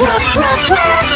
run, run, run!